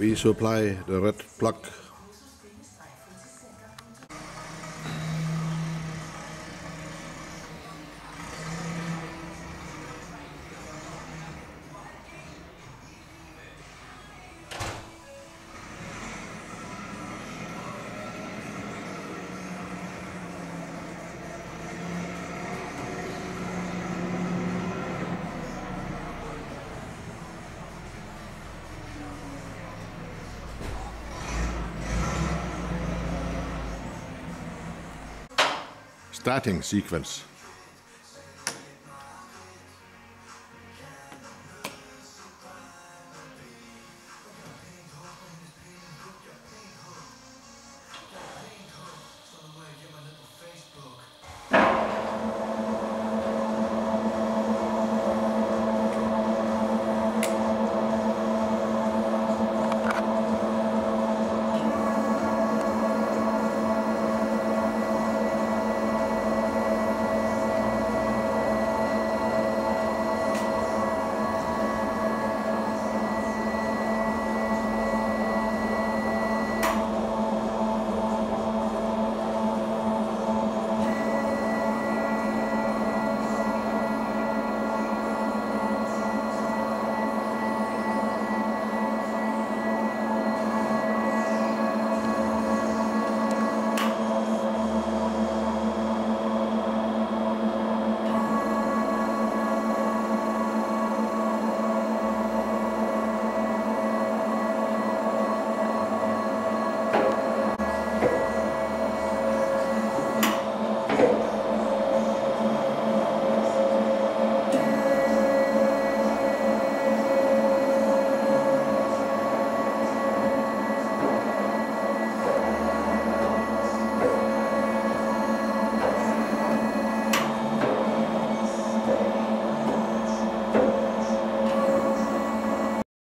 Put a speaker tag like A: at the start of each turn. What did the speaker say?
A: we supply the red plug. Starting sequence.